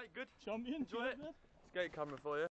Alright, good. Champion. Enjoy it. It's great camera for you.